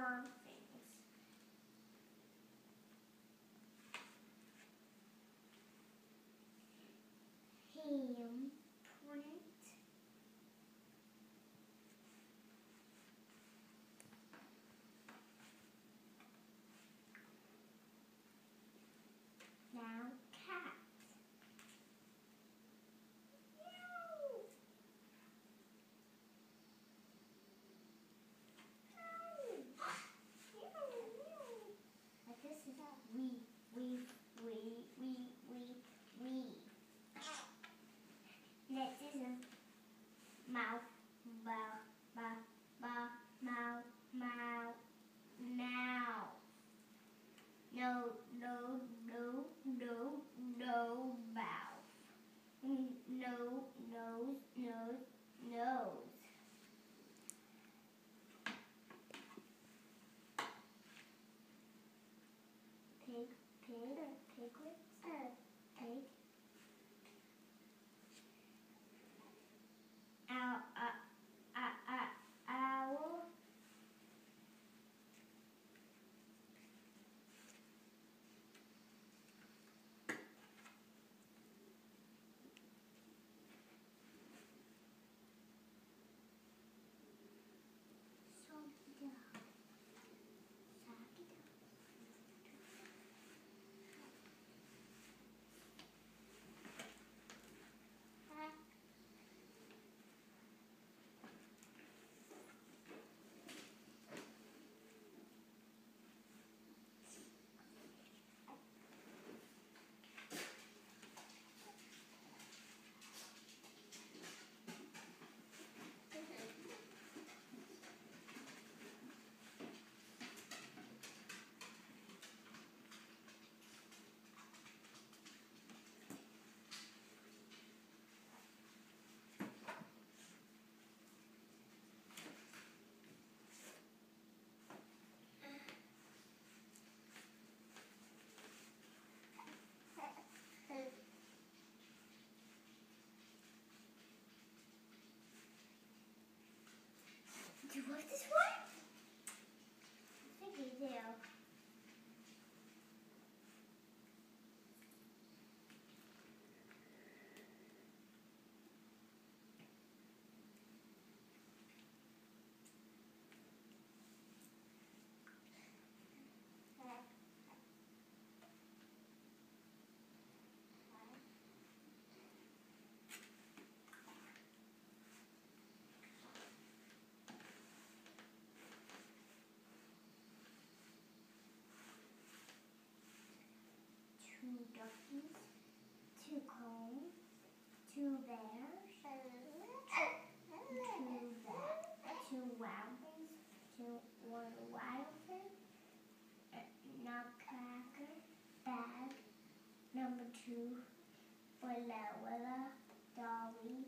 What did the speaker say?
more this is a we, we, we, we, we, we. Next is a mouth, bow, bow, mouth, mouth. No, no, no, no, no, bow. Two duckies, two combs, two bears, two ba- two rabbits, two one elephant, nutcracker, bag, number two, Willa Willa, Dolly,